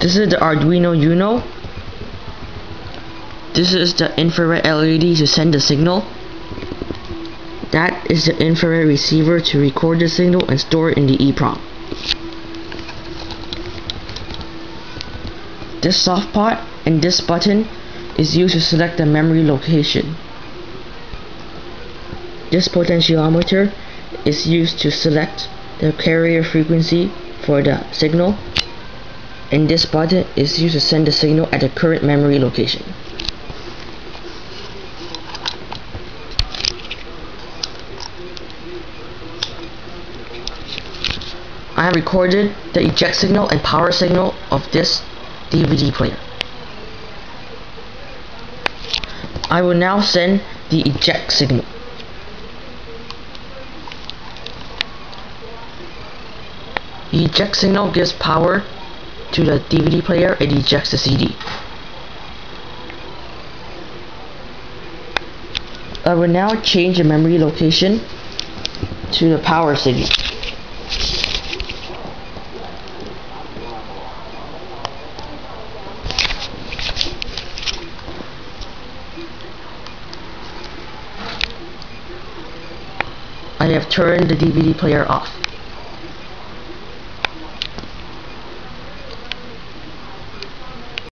This is the Arduino Uno. This is the infrared LED to send the signal. That is the infrared receiver to record the signal and store it in the EEPROM. This soft pot and this button is used to select the memory location. This potentiometer is used to select the carrier frequency for the signal and this button is used to send the signal at the current memory location. I have recorded the eject signal and power signal of this DVD player. I will now send the eject signal. The eject signal gives power to the DVD player and ejects the CD. I will now change the memory location to the power signal. I have turned the DVD player off.